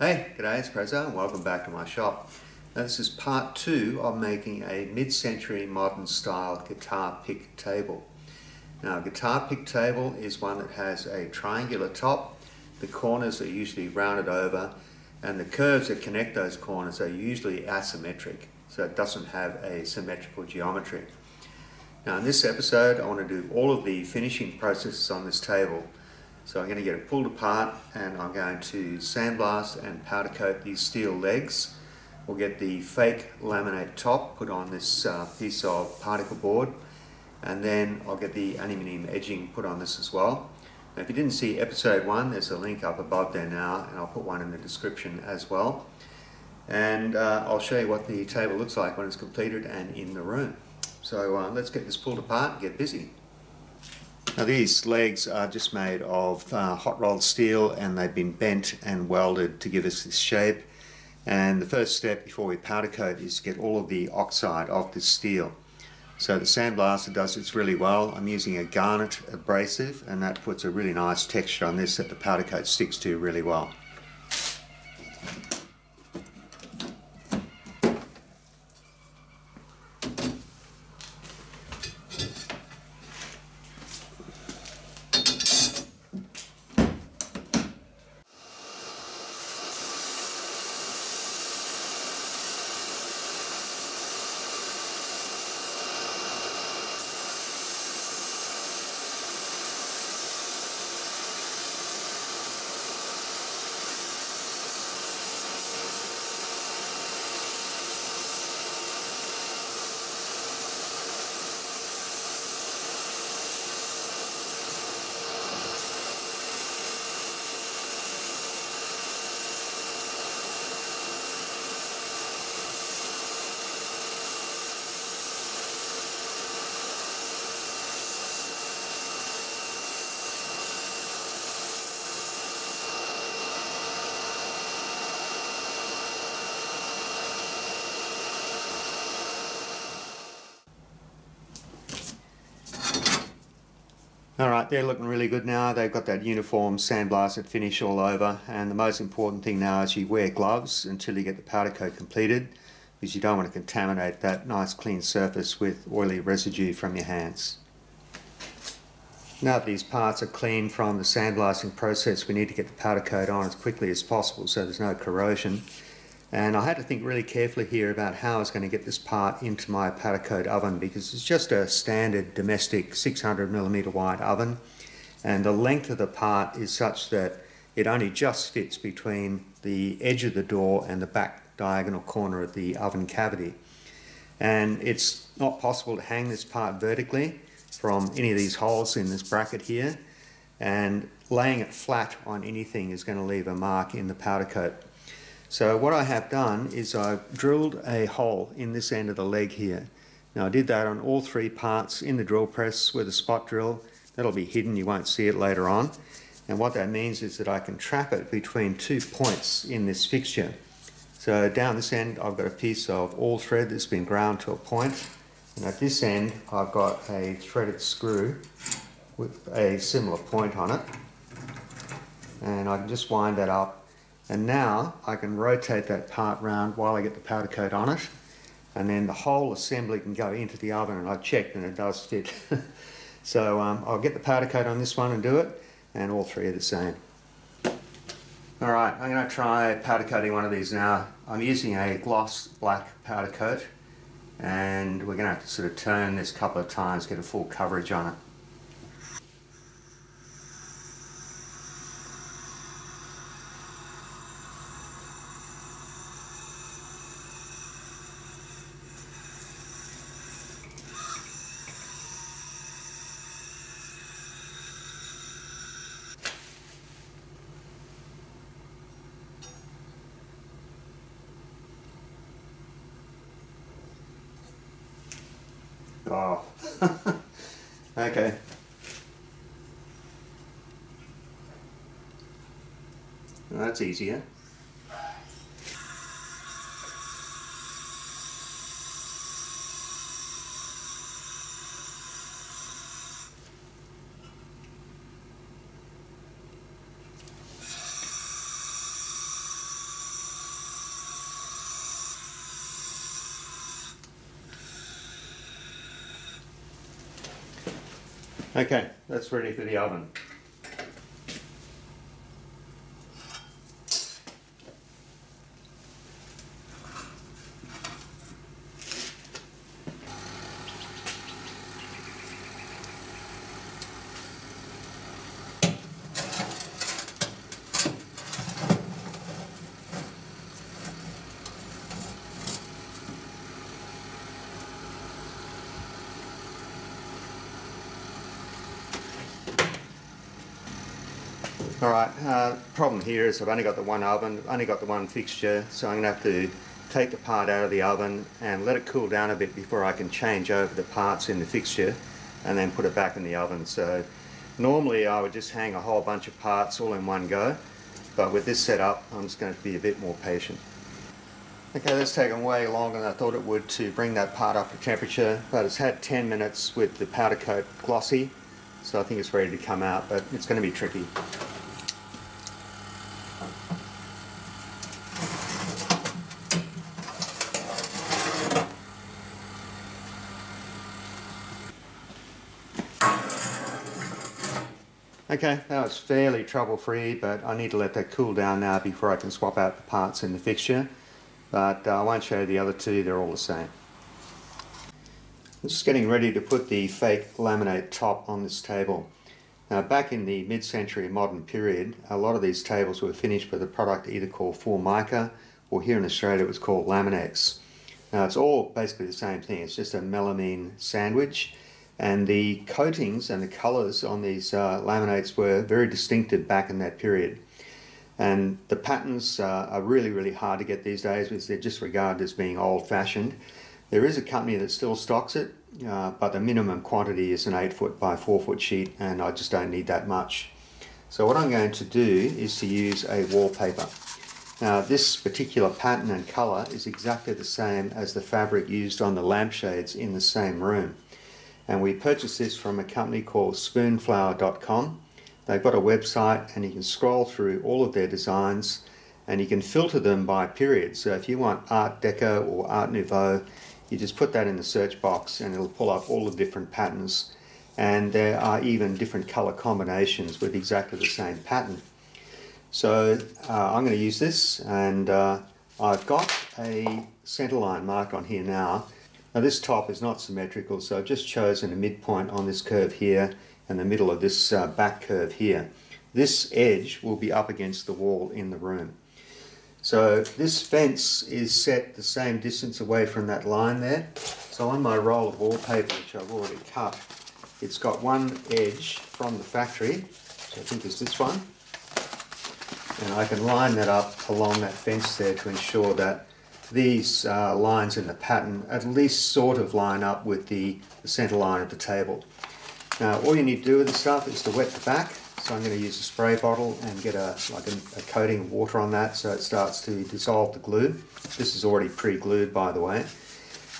Hey, g'day, it's Prezzo and welcome back to my shop. Now this is part two of making a mid-century modern style guitar pick table. Now a guitar pick table is one that has a triangular top, the corners are usually rounded over and the curves that connect those corners are usually asymmetric, so it doesn't have a symmetrical geometry. Now in this episode I want to do all of the finishing processes on this table so I'm going to get it pulled apart and I'm going to sandblast and powder coat these steel legs. We'll get the fake laminate top put on this uh, piece of particle board and then I'll get the aluminium edging put on this as well. Now if you didn't see episode one there's a link up above there now and I'll put one in the description as well. And uh, I'll show you what the table looks like when it's completed and in the room. So uh, let's get this pulled apart and get busy. Now these legs are just made of uh, hot rolled steel and they've been bent and welded to give us this shape. And the first step before we powder coat is to get all of the oxide off the steel. So the sandblaster does this really well. I'm using a garnet abrasive and that puts a really nice texture on this that the powder coat sticks to really well. All right, they're looking really good now. They've got that uniform sandblasted finish all over. And the most important thing now is you wear gloves until you get the powder coat completed because you don't want to contaminate that nice clean surface with oily residue from your hands. Now that these parts are clean from the sandblasting process, we need to get the powder coat on as quickly as possible so there's no corrosion. And I had to think really carefully here about how I was going to get this part into my powder coat oven because it's just a standard domestic 600 millimeter wide oven and the length of the part is such that it only just fits between the edge of the door and the back diagonal corner of the oven cavity. And it's not possible to hang this part vertically from any of these holes in this bracket here and laying it flat on anything is going to leave a mark in the powder coat. So what I have done is I've drilled a hole in this end of the leg here. Now I did that on all three parts in the drill press with a spot drill. That'll be hidden, you won't see it later on. And what that means is that I can trap it between two points in this fixture. So down this end I've got a piece of all thread that's been ground to a point. And at this end I've got a threaded screw with a similar point on it. And I can just wind that up and now I can rotate that part round while I get the powder coat on it. And then the whole assembly can go into the oven and I've checked and it does fit. so um, I'll get the powder coat on this one and do it. And all three are the same. All right, I'm going to try powder coating one of these now. I'm using a gloss black powder coat and we're going to have to sort of turn this a couple of times, get a full coverage on it. that's easier. Okay, that's ready for the oven. All right, uh, problem here is I've only got the one oven, only got the one fixture, so I'm going to have to take the part out of the oven and let it cool down a bit before I can change over the parts in the fixture and then put it back in the oven. So normally I would just hang a whole bunch of parts all in one go, but with this setup I'm just going to be a bit more patient. Okay, that's taken way longer than I thought it would to bring that part up to temperature, but it's had 10 minutes with the powder coat glossy, so I think it's ready to come out, but it's going to be tricky. Okay, that was fairly trouble free, but I need to let that cool down now before I can swap out the parts in the fixture. But uh, I won't show you the other two, they're all the same. I'm just getting ready to put the fake laminate top on this table. Now back in the mid-century modern period, a lot of these tables were finished with a product either called Formica or here in Australia it was called Laminex. Now it's all basically the same thing, it's just a melamine sandwich and the coatings and the colors on these uh, laminates were very distinctive back in that period. And the patterns uh, are really, really hard to get these days because they're just regarded as being old fashioned. There is a company that still stocks it, uh, but the minimum quantity is an 8 foot by 4 foot sheet, and I just don't need that much. So, what I'm going to do is to use a wallpaper. Now, this particular pattern and colour is exactly the same as the fabric used on the lampshades in the same room and we purchased this from a company called spoonflower.com. They've got a website and you can scroll through all of their designs and you can filter them by period. So if you want Art Deco or Art Nouveau, you just put that in the search box and it'll pull up all the different patterns. And there are even different color combinations with exactly the same pattern. So uh, I'm going to use this and uh, I've got a centerline mark on here now now this top is not symmetrical, so I've just chosen a midpoint on this curve here and the middle of this uh, back curve here. This edge will be up against the wall in the room. So this fence is set the same distance away from that line there. So on my roll of wallpaper, which I've already cut, it's got one edge from the factory, which I think is this one. And I can line that up along that fence there to ensure that these uh, lines in the pattern at least sort of line up with the, the center line of the table. Now all you need to do with this stuff is to wet the back. So I'm going to use a spray bottle and get a like a, a coating of water on that so it starts to dissolve the glue. This is already pre-glued by the way.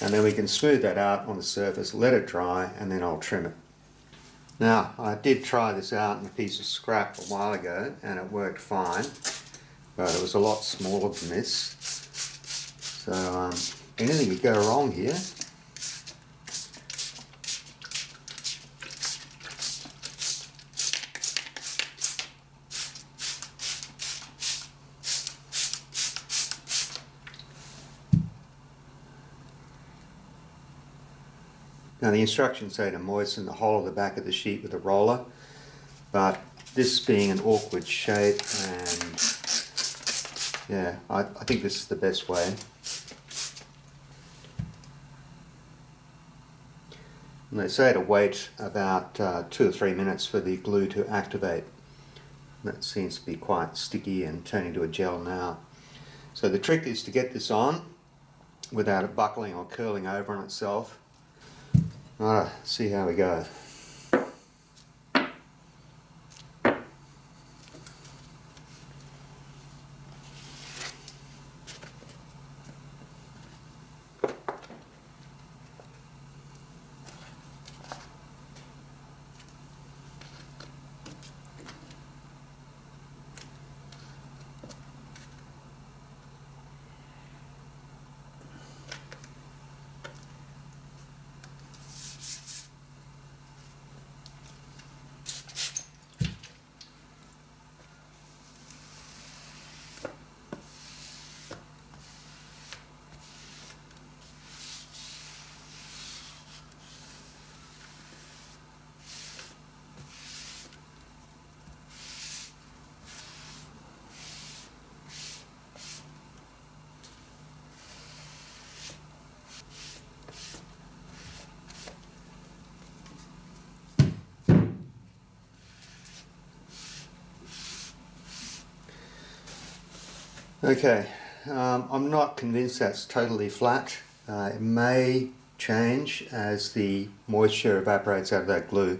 And then we can smooth that out on the surface, let it dry, and then I'll trim it. Now, I did try this out in a piece of scrap a while ago, and it worked fine, but it was a lot smaller than this. So um, anything could go wrong here. Now the instructions say to moisten the whole of the back of the sheet with a roller, but this being an awkward shape and yeah, I, I think this is the best way. And they say to wait about uh, two or three minutes for the glue to activate. That seems to be quite sticky and turning to a gel now. So the trick is to get this on without it buckling or curling over on itself. Alright, see how we go. Okay, um, I'm not convinced that's totally flat. Uh, it may change as the moisture evaporates out of that glue.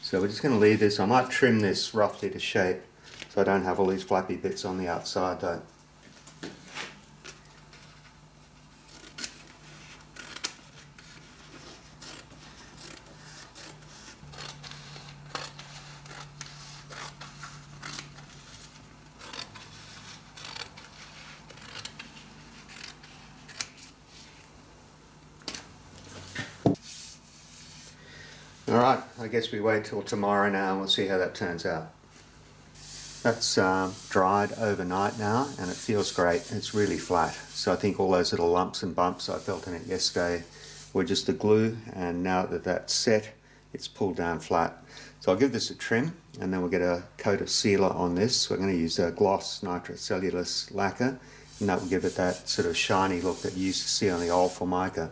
So we're just going to leave this. I might trim this roughly to shape so I don't have all these flappy bits on the outside though. Alright, I guess we wait till tomorrow now and we'll see how that turns out. That's um, dried overnight now and it feels great. It's really flat. So I think all those little lumps and bumps I felt in it yesterday were just the glue and now that that's set, it's pulled down flat. So I'll give this a trim and then we'll get a coat of sealer on this. So We're going to use a gloss nitrocellulose lacquer and that will give it that sort of shiny look that you used to see on the old Formica.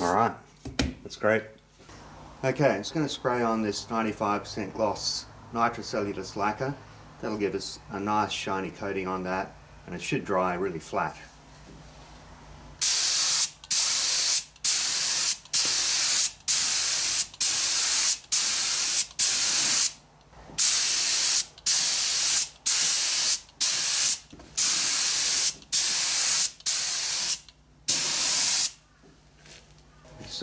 Alright, that's great. Okay, I'm just going to spray on this 95% gloss nitrocellulose lacquer. That'll give us a nice shiny coating on that and it should dry really flat.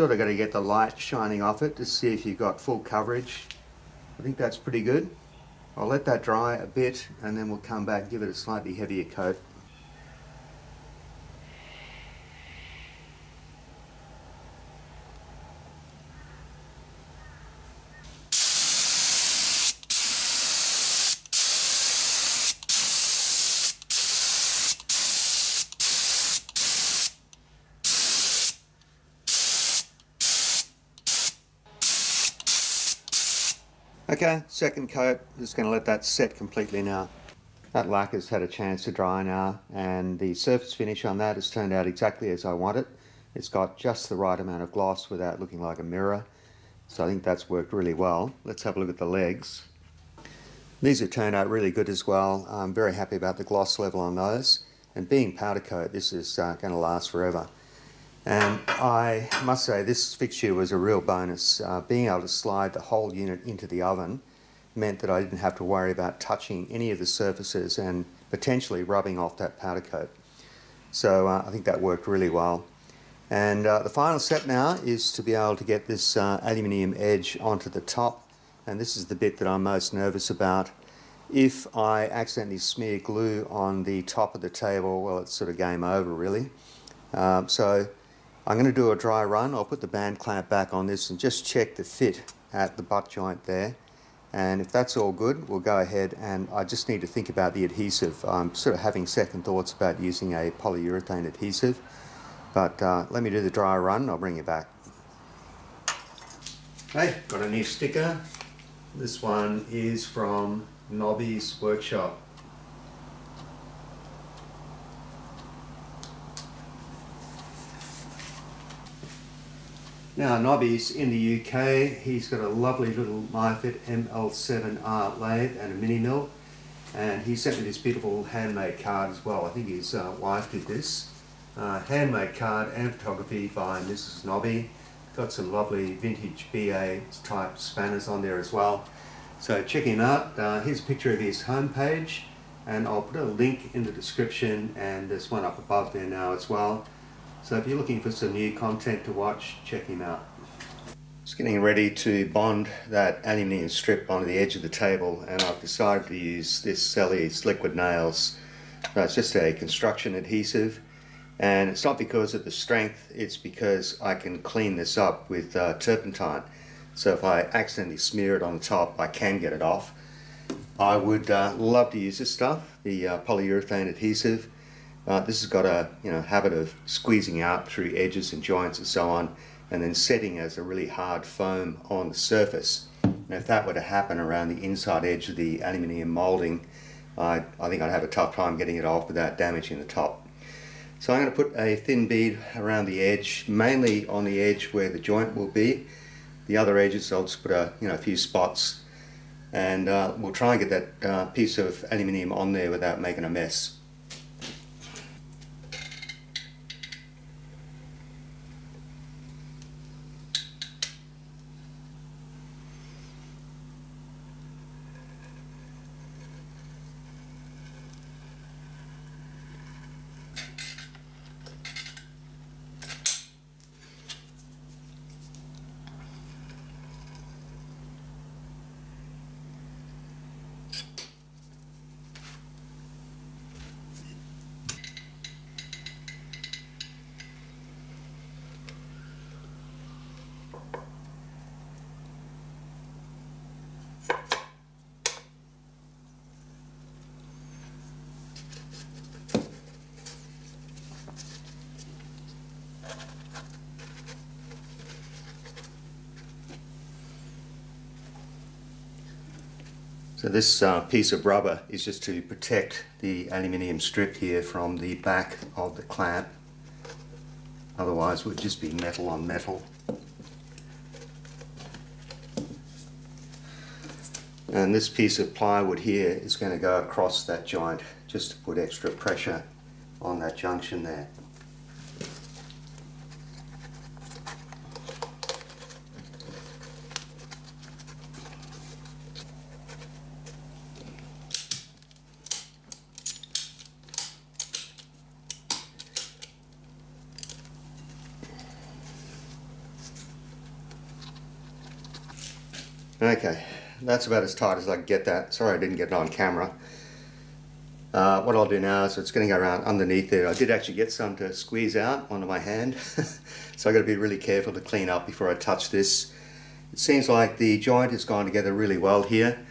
Sort of got to get the light shining off it to see if you've got full coverage. I think that's pretty good. I'll let that dry a bit and then we'll come back and give it a slightly heavier coat. Okay, second coat, just going to let that set completely now. That lacquer's had a chance to dry now and the surface finish on that has turned out exactly as I want it. It's got just the right amount of gloss without looking like a mirror. So I think that's worked really well. Let's have a look at the legs. These have turned out really good as well. I'm very happy about the gloss level on those. And being powder coat, this is uh, going to last forever. And I must say this fixture was a real bonus. Uh, being able to slide the whole unit into the oven meant that I didn't have to worry about touching any of the surfaces and potentially rubbing off that powder coat. So uh, I think that worked really well. And uh, the final step now is to be able to get this uh, aluminium edge onto the top. And this is the bit that I'm most nervous about. If I accidentally smear glue on the top of the table, well, it's sort of game over really. Um, so I'm going to do a dry run. I'll put the band clamp back on this and just check the fit at the butt joint there. And if that's all good, we'll go ahead and I just need to think about the adhesive. I'm sort of having second thoughts about using a polyurethane adhesive. But uh, let me do the dry run I'll bring you back. Hey, got a new sticker. This one is from Nobby's Workshop. Now Nobby's in the UK, he's got a lovely little Myford ML7R lathe and a mini mill and he sent me this beautiful handmade card as well. I think his uh, wife did this. Uh, handmade card and photography by Mrs. Nobby. Got some lovely vintage BA type spanners on there as well. So check him out. Uh, here's a picture of his homepage and I'll put a link in the description and there's one up above there now as well. So if you're looking for some new content to watch, check him out. Just getting ready to bond that aluminium strip onto the edge of the table and I've decided to use this Selleys liquid nails. Now, it's just a construction adhesive and it's not because of the strength, it's because I can clean this up with uh, turpentine. So if I accidentally smear it on the top, I can get it off. I would uh, love to use this stuff, the uh, polyurethane adhesive. Uh, this has got a you know habit of squeezing out through edges and joints and so on, and then setting as a really hard foam on the surface. And if that were to happen around the inside edge of the aluminium molding, I, I think I'd have a tough time getting it off without damaging the top. So I'm going to put a thin bead around the edge, mainly on the edge where the joint will be. The other edges I'll just put a, you know, a few spots and uh, we'll try and get that uh, piece of aluminium on there without making a mess. So this uh, piece of rubber is just to protect the aluminium strip here from the back of the clamp. Otherwise it would just be metal on metal. And this piece of plywood here is going to go across that joint just to put extra pressure on that junction there. Okay, that's about as tight as I can get that. Sorry I didn't get it on camera. Uh, what I'll do now is it's going to go around underneath there. I did actually get some to squeeze out onto my hand. so I've got to be really careful to clean up before I touch this. It seems like the joint has gone together really well here.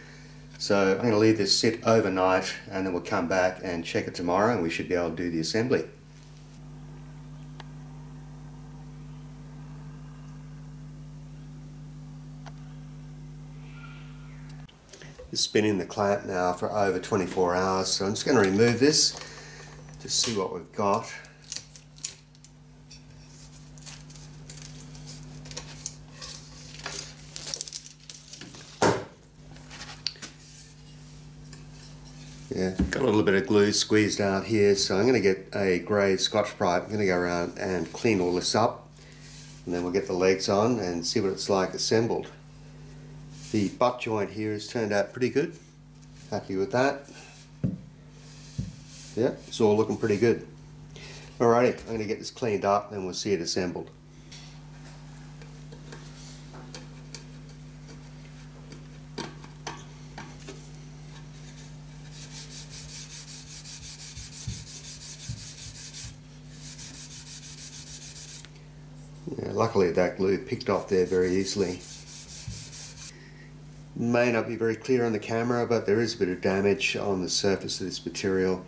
So I'm going to leave this sit overnight and then we'll come back and check it tomorrow and we should be able to do the assembly. It's been in the clamp now for over 24 hours, so I'm just going to remove this to see what we've got. Yeah, got a little bit of glue squeezed out here, so I'm going to get a grey Scotch-Brite. I'm going to go around and clean all this up, and then we'll get the legs on and see what it's like assembled. The butt joint here has turned out pretty good. Happy with that. Yeah, it's all looking pretty good. Alrighty, I'm going to get this cleaned up and we'll see it assembled. Yeah, luckily that glue picked off there very easily may not be very clear on the camera, but there is a bit of damage on the surface of this material.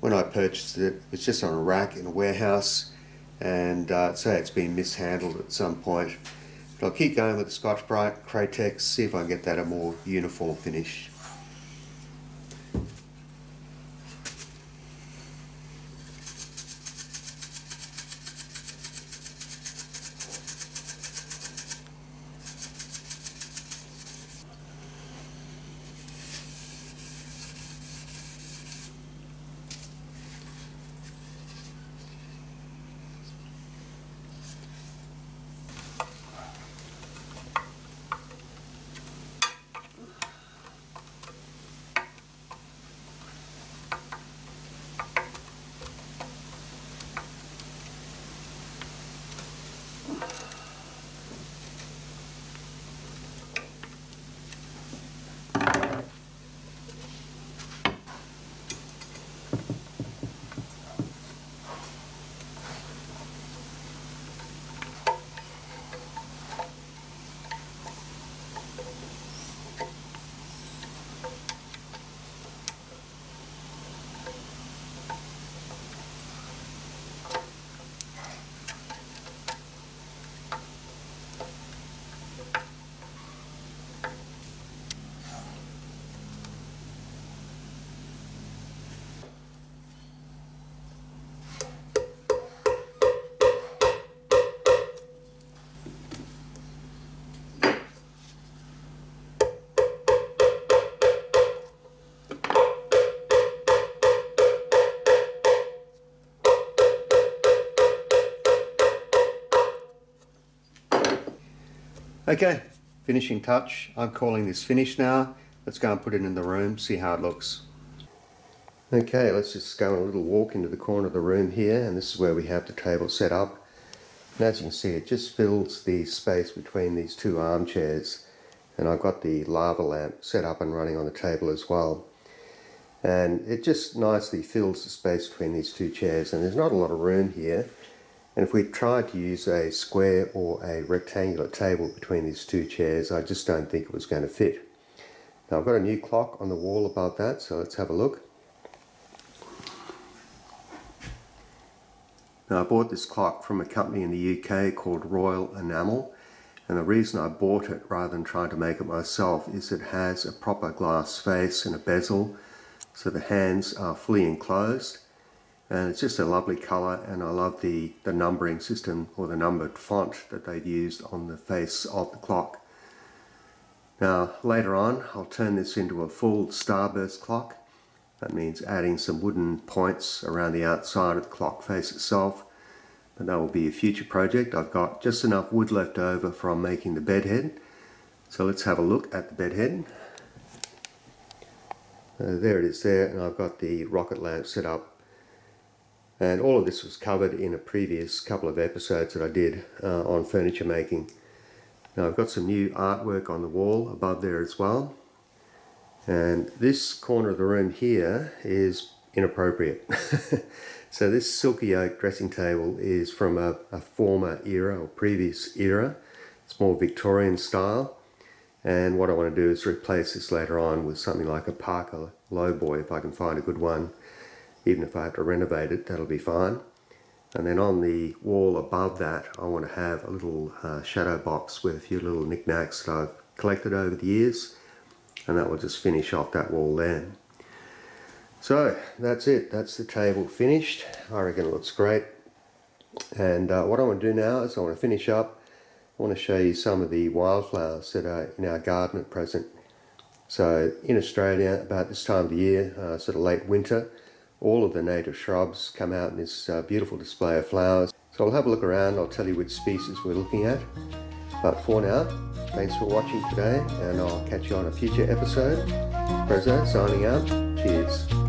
When I purchased it, it was just on a rack in a warehouse, and uh, say it's been mishandled at some point. But I'll keep going with the Scotch-Brite Cratex, see if I can get that a more uniform finish. Okay, finishing touch. I'm calling this finished now. Let's go and put it in the room, see how it looks. Okay, let's just go on a little walk into the corner of the room here, and this is where we have the table set up. And as you can see, it just fills the space between these two armchairs. And I've got the lava lamp set up and running on the table as well. And it just nicely fills the space between these two chairs. And there's not a lot of room here. And if we tried to use a square or a rectangular table between these two chairs, I just don't think it was going to fit. Now I've got a new clock on the wall above that, so let's have a look. Now I bought this clock from a company in the UK called Royal Enamel and the reason I bought it rather than trying to make it myself is it has a proper glass face and a bezel so the hands are fully enclosed and it's just a lovely colour and I love the, the numbering system or the numbered font that they've used on the face of the clock. Now later on I'll turn this into a full starburst clock that means adding some wooden points around the outside of the clock face itself. But that will be a future project. I've got just enough wood left over from making the bed head. So let's have a look at the bed head. Uh, there it is there and I've got the rocket lamp set up and all of this was covered in a previous couple of episodes that I did uh, on furniture making. Now I've got some new artwork on the wall above there as well and this corner of the room here is inappropriate. so this silky oak dressing table is from a, a, former era or previous era. It's more Victorian style. And what I want to do is replace this later on with something like a Parker Lowboy if I can find a good one. Even if I have to renovate it, that'll be fine. And then on the wall above that, I want to have a little uh, shadow box with a few little knickknacks that I've collected over the years and that will just finish off that wall there. So that's it, that's the table finished. I reckon it looks great. And uh, what I want to do now is I want to finish up. I want to show you some of the wildflowers that are in our garden at present. So in Australia, about this time of year, uh, sort of late winter, all of the native shrubs come out in this uh, beautiful display of flowers. So I'll have a look around, I'll tell you which species we're looking at. But for now, thanks for watching today, and I'll catch you on a future episode. Prezzo signing out. Cheers.